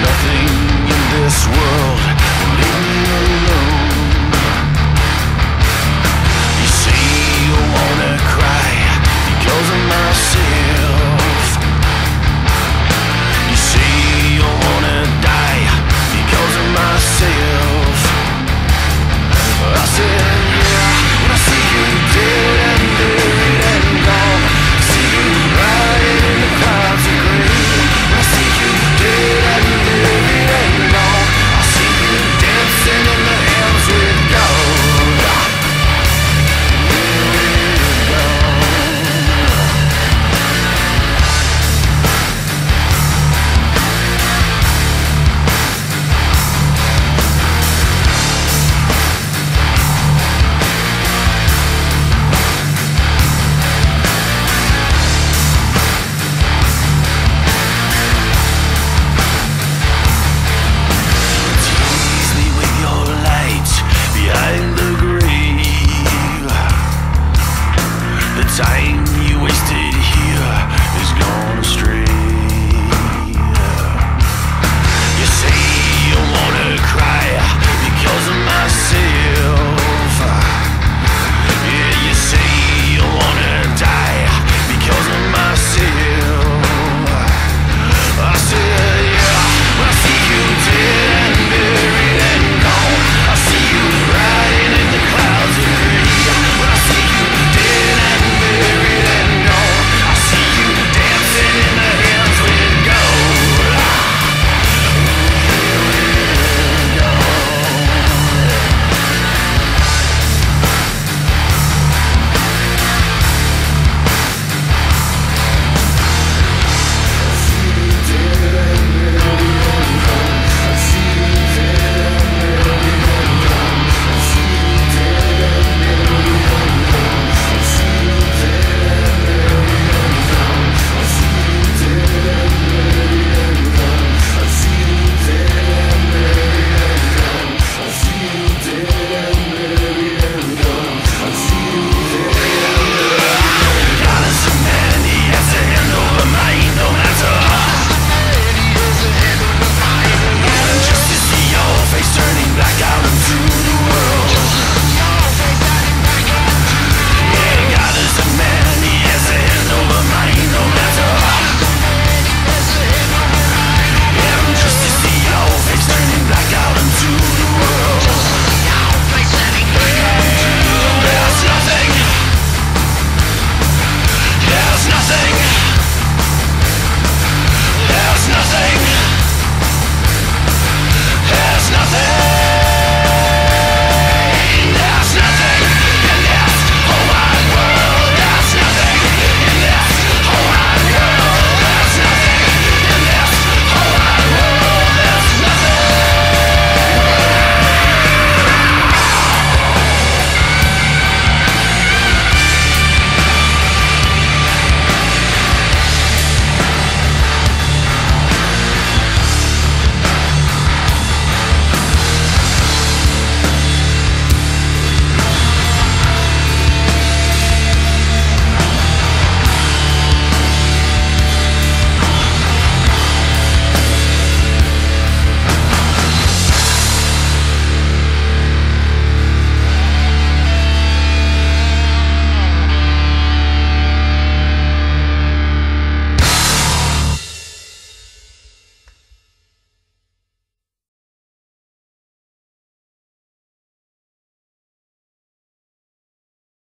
nothing in this world.